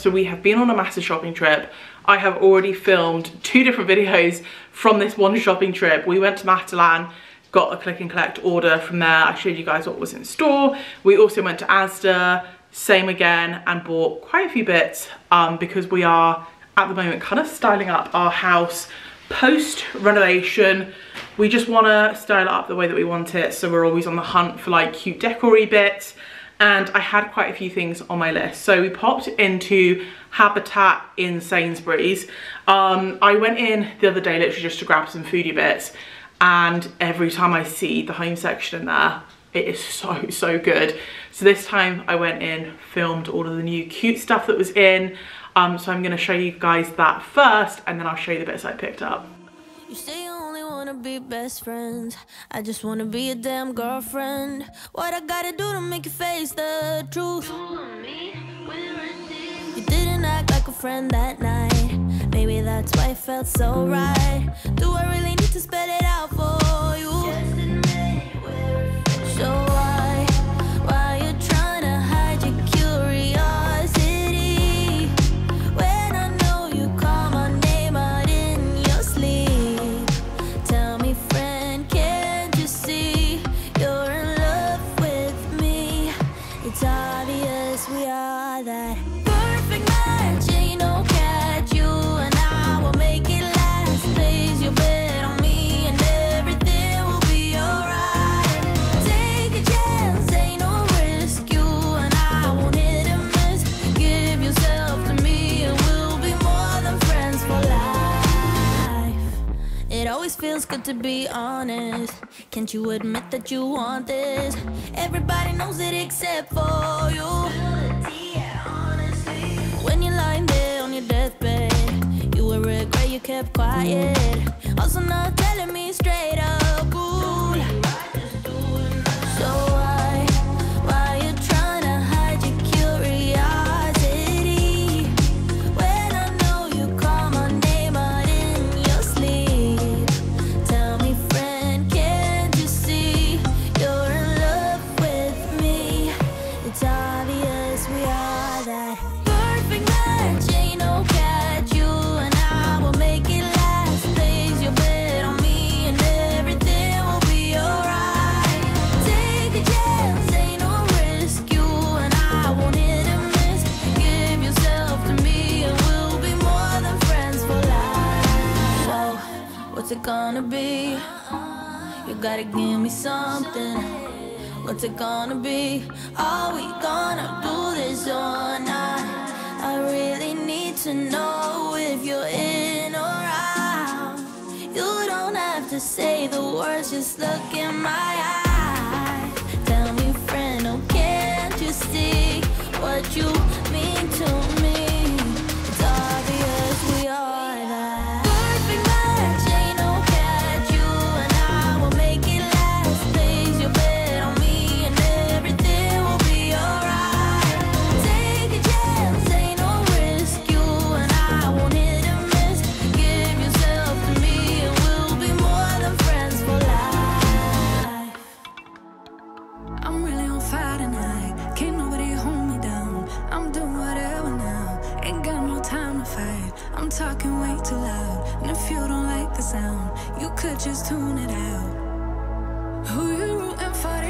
So we have been on a massive shopping trip. I have already filmed two different videos from this one shopping trip. We went to Matalan, got a click and collect order from there. I showed you guys what was in store. We also went to Asda, same again, and bought quite a few bits um, because we are at the moment kind of styling up our house post renovation we just want to style it up the way that we want it so we're always on the hunt for like cute decory bits and I had quite a few things on my list. So we popped into Habitat in Sainsbury's. Um, I went in the other day literally just to grab some foodie bits and every time I see the home section in there it is so so good. So this time I went in filmed all of the new cute stuff that was in. Um, so I'm going to show you guys that first and then I'll show you the bits I picked up. Wanna be best friends. I just wanna be a damn girlfriend. What I gotta do to make you face the truth? You didn't act like a friend that night. Maybe that's why it felt so right. Do I really need to spell it out for feels good to be honest. Can't you admit that you want this? Everybody knows it except for you. Kept quiet. Also, not telling me straight up. Ooh. You gotta give me something. What's it gonna be? Are we gonna do this or not? I really need to know if you're in or out. You don't have to say the words, just look in my eyes.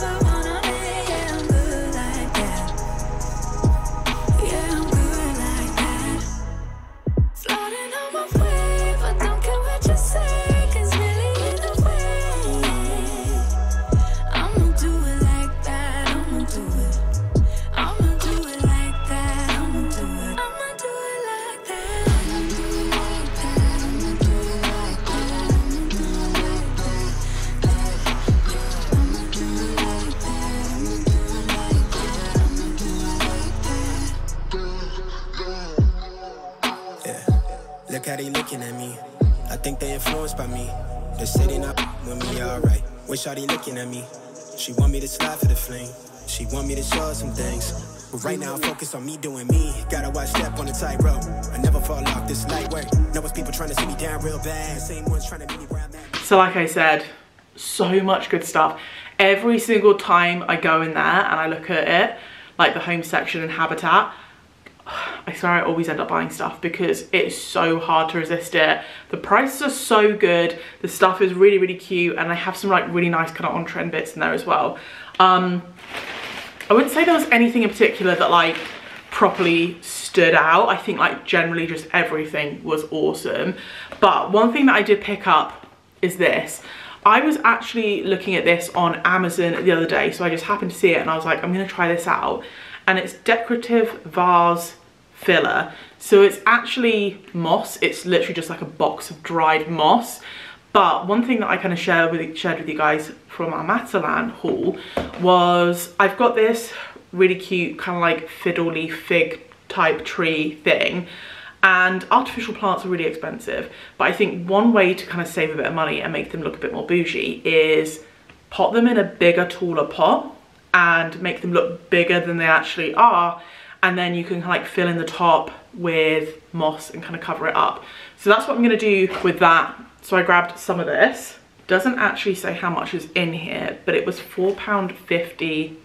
never by me. They're sitting up with me, alright. Wish they looking at me. She want me to slide for the flame. She want me to show some things. But right now, I'm focused on me doing me. Gotta watch step on the tightrope. I never fall off this light work. Know it's people trying to see me down real bad. Same ones trying to meet me where I'm at. So like I said, so much good stuff. Every single time I go in there and I look at it, like the home section and habitat, I swear I always end up buying stuff because it's so hard to resist it. The prices are so good. The stuff is really, really cute. And I have some like really nice kind of on-trend bits in there as well. Um, I wouldn't say there was anything in particular that like properly stood out. I think like generally just everything was awesome. But one thing that I did pick up is this. I was actually looking at this on Amazon the other day. So I just happened to see it and I was like, I'm gonna try this out. And it's decorative vase filler. So it's actually moss. It's literally just like a box of dried moss. But one thing that I kind of shared with, shared with you guys from our Matalan haul was I've got this really cute kind of like fiddle leaf fig type tree thing and artificial plants are really expensive but I think one way to kind of save a bit of money and make them look a bit more bougie is pot them in a bigger taller pot and make them look bigger than they actually are and then you can like fill in the top with moss and kind of cover it up. So that's what I'm gonna do with that. So I grabbed some of this. Doesn't actually say how much is in here, but it was £4.50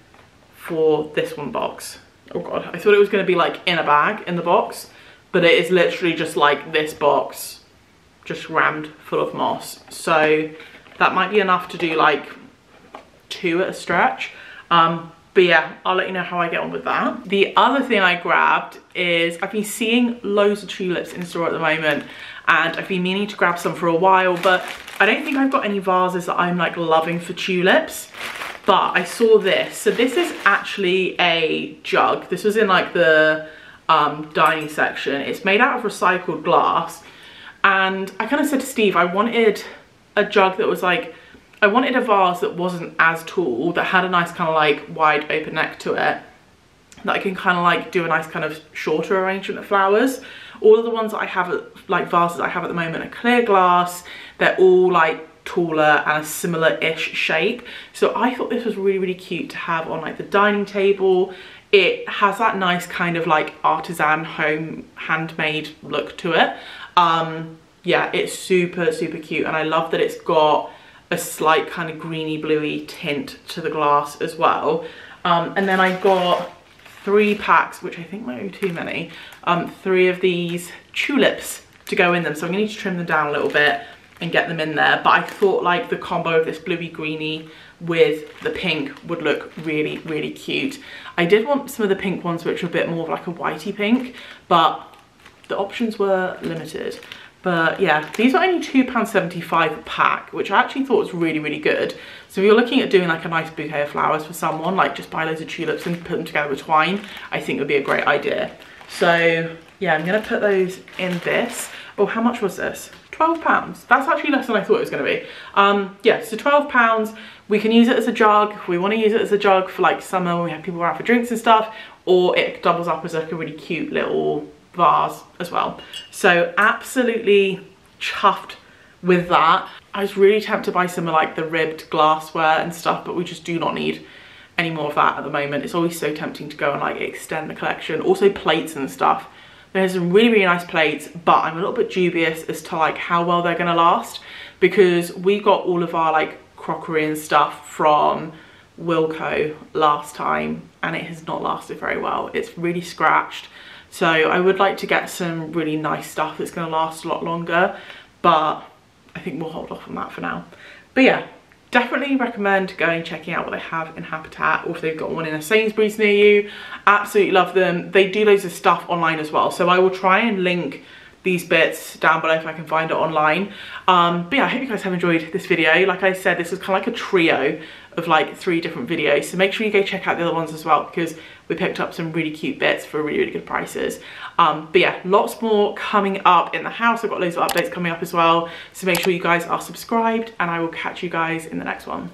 for this one box. Oh God, I thought it was gonna be like in a bag in the box, but it is literally just like this box, just rammed full of moss. So that might be enough to do like two at a stretch. Um, but yeah, I'll let you know how I get on with that. The other thing I grabbed is I've been seeing loads of tulips in store at the moment and I've been meaning to grab some for a while, but I don't think I've got any vases that I'm like loving for tulips. But I saw this. So this is actually a jug. This was in like the um, dining section. It's made out of recycled glass. And I kind of said to Steve, I wanted a jug that was like I wanted a vase that wasn't as tall, that had a nice kind of like wide open neck to it, that I can kind of like do a nice kind of shorter arrangement of flowers. All of the ones that I have, like vases I have at the moment are clear glass. They're all like taller and a similar-ish shape. So I thought this was really, really cute to have on like the dining table. It has that nice kind of like artisan home handmade look to it. Um, yeah, it's super, super cute. And I love that it's got a slight kind of greeny bluey tint to the glass as well. Um, and then I got three packs, which I think might be too many, um, three of these tulips to go in them. So I'm gonna need to trim them down a little bit and get them in there. But I thought like the combo of this bluey greeny with the pink would look really, really cute. I did want some of the pink ones which are a bit more of like a whitey pink, but the options were limited. But yeah, these are only £2.75 a pack, which I actually thought was really, really good. So if you're looking at doing like a nice bouquet of flowers for someone, like just buy loads of tulips and put them together with twine, I think would be a great idea. So yeah, I'm gonna put those in this. Oh, how much was this? 12 pounds. That's actually less than I thought it was gonna be. Um, yeah, so 12 pounds. We can use it as a jug. We wanna use it as a jug for like summer when we have people out for drinks and stuff, or it doubles up as like a really cute little vase as well. So absolutely chuffed with that. I was really tempted to buy some of like the ribbed glassware and stuff, but we just do not need any more of that at the moment. It's always so tempting to go and like extend the collection. Also plates and stuff. There's some really, really nice plates, but I'm a little bit dubious as to like how well they're gonna last because we got all of our like crockery and stuff from Wilko last time and it has not lasted very well. It's really scratched so I would like to get some really nice stuff that's going to last a lot longer, but I think we'll hold off on that for now. But yeah, definitely recommend going checking out what they have in Habitat or if they've got one in a Sainsbury's near you. Absolutely love them. They do loads of stuff online as well. So I will try and link these bits down below if I can find it online. Um, but yeah, I hope you guys have enjoyed this video. Like I said, this is kind of like a trio of like three different videos. So make sure you go check out the other ones as well because we picked up some really cute bits for really, really good prices. Um, but yeah, lots more coming up in the house. I've got loads of updates coming up as well. So make sure you guys are subscribed and I will catch you guys in the next one.